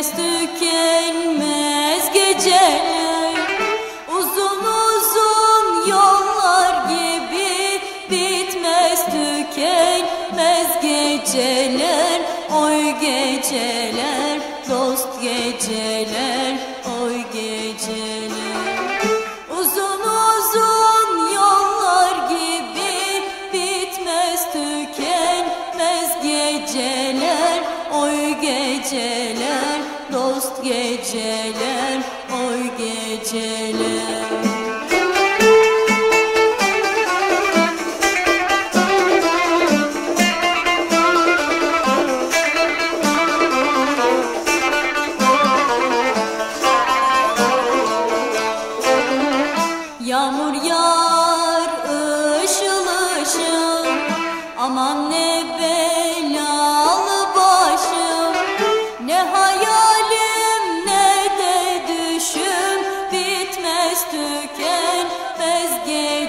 bitmez tükenmez geceler. Uzun uzun yollar gibi bitmez tükenmez geceler. Oy geceler dost geceler. Oy geceler. Uzun uzun yollar gibi bitmez tükenmez geceler. Geceler dost geceler, oy geceler. Yağmur yağar ışıl ışıl Aman ne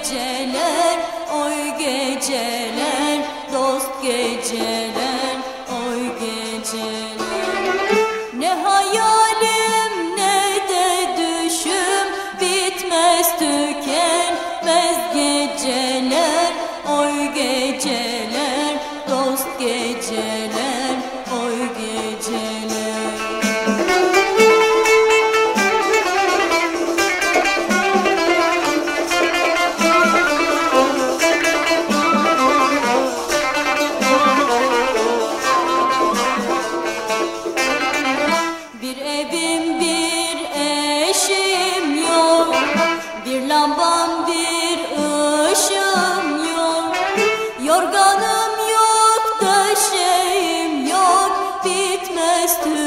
geceler Oy geceler dost geceler Oy geceler. Ne hayalim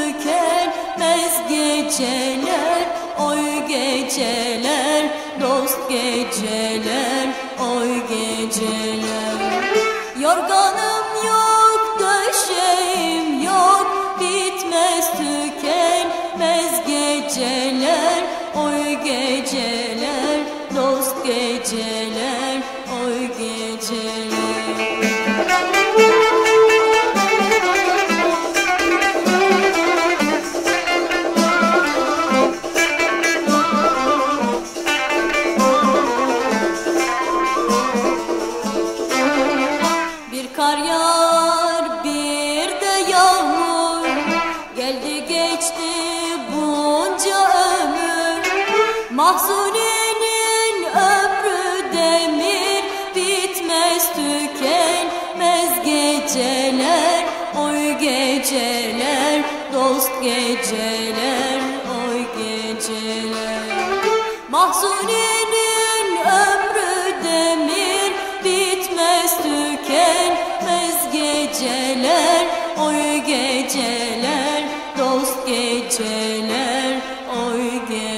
tükenmez geceler Oy geceler dost geceler Oy geceler. Yorganım yok döşeğim yok Bitmez tükenmez geceler Oy geceler kar bir de yağmur. Geldi geçti bunca ömür. Mahzuninin ömrü demir Bitmez tükenmez geceler. Oy geceler dost geceler Oy geceler. Mahzuninin ömrü demir Bitmez tükenmez geceler, oy geceler, dost geceler, oy geceler.